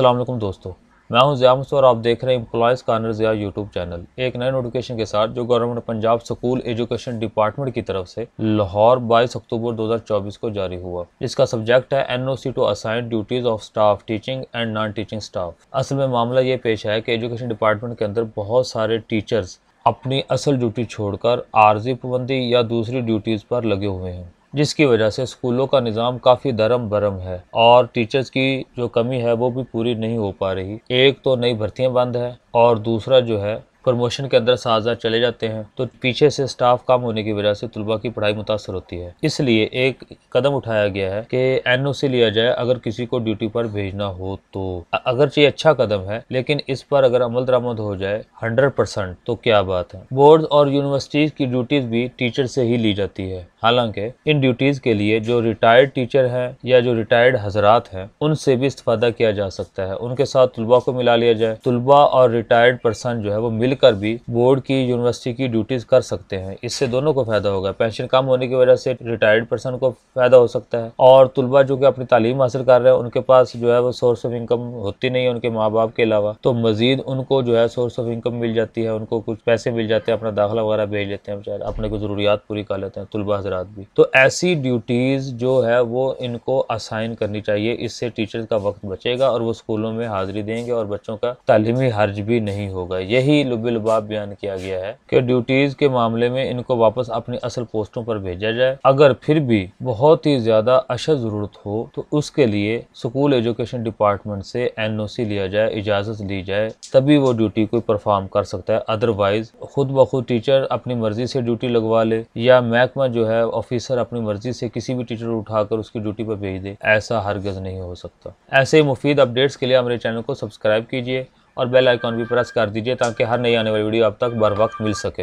अल्लाम दोस्तों, मैं हूँ ज़िया और आप देख रहे हैं employees corner Zia YouTube channel एक नए नोटिफिकेशन के साथ जो government Punjab school education department की तरफ़ से लाहौर 22 अक्टूबर 2024 को जारी हुआ। जिसका सब्जेक्ट है NOC to assign duties of staff teaching and non teaching staff असल में मामला ये पेश है कि एजुकेशन डिपार्टमेंट के अंदर बहुत सारे टीचर्स अपनी असल ड्यूटी छोड़कर आर्जी पाबंदी या दूसरी ड्यूटीज़ पर लगे हुए हैं। जिसकी वजह से स्कूलों का निज़ाम काफ़ी धर्म भरम है और टीचर्स की जो कमी है वो भी पूरी नहीं हो पा रही। एक तो नई भर्तियाँ बंद है और दूसरा जो है प्रमोशन के अंदर साजा चले जाते हैं तो पीछे से स्टाफ कम होने की वजह से तलबा की पढ़ाई मुतासर होती है। इसलिए एक कदम उठाया गया है कि एनओसी लिया जाए, अगर किसी को ड्यूटी पर भेजना हो तो। अगर ये अच्छा कदम है, लेकिन इस पर अगर अमल दरामद हो जाए, हंड्रेड परसेंट तो क्या बात है। बोर्ड और यूनिवर्सिटीज की ड्यूटीज़ भी टीचर से ही ली जाती है। हालाँकि, इन ड्यूटीज़ के लिए जो रिटायर्ड टीचर है या जो रिटायर्ड हजरात हैं, उनसे भी इस्तेफादा किया जा सकता है। उनके साथ तलबा को मिला लिया जाए। तलबा और रिटायर्ड पर्सन जो है, वो मिल कर भी बोर्ड की, यूनिवर्सिटी की ड्यूटीज़ कर सकते हैं। इससे दोनों को फ़ायदा होगा। पेंशन कम होने की वजह से रिटायर्ड पर्सन को फ़ायदा हो सकता है। और तलबा जो कि अपनी तालीम हासिल कर रहे हैं, उनके पास जो है वो सोर्स ऑफ़ इनकम होती नहीं है उनके माँ बाप के अलावा। तो मजीद उनको जो है सोर्स ऑफ़ इनकम मिल जाती है, उनको कुछ पैसे मिल जाते हैं, अपना दाखिला वगैरह भेज लेते हैं बेचारे अपने को जरूरियात पूरी कर लेते हैं, तलबा हजरात भी। तो ऐसी ड्यूटीज़ जो है वो इनको असाइन करनी चाहिए। इससे टीचर का वक्त बचेगा और वो स्कूलों में हाजिरी देंगे और बच्चों का तालीमी हर्ज भी नहीं होगा। यही लुबिलबा जवाब बयान किया गया है कि ड्यूटीज़ के मामले में इनको वापस अपनी असल पोस्टों पर भेजा जाए। अगर फिर भी बहुत ही ज़्यादा अशद ज़रूरत हो तो उसके लिए स्कूल एजुकेशन डिपार्टमेंट से एनओसी लिया जाए, इजाज़त ली जाए, तभी वो ड्यूटी कोई परफॉर्म कर सकता है। अदरवाइज़ खुद ब खुद टीचर अपनी मर्ज़ी से ड्यूटी लगवा ले, या महकमा जो है ऑफिसर अपनी मर्ज़ी से किसी भी टीचर उठाकर उसकी ड्यूटी पर भेज दे। ऐसा हरगज नहीं हो सकता। ऐसे मुफीद अपडेट्स के लिए हमारे चैनल को सब्सक्राइब कीजिए। और बेल आइकॉन भी प्रेस कर दीजिए ताकि हर नई आने वाली वीडियो आप तक बर वक्त मिल सके।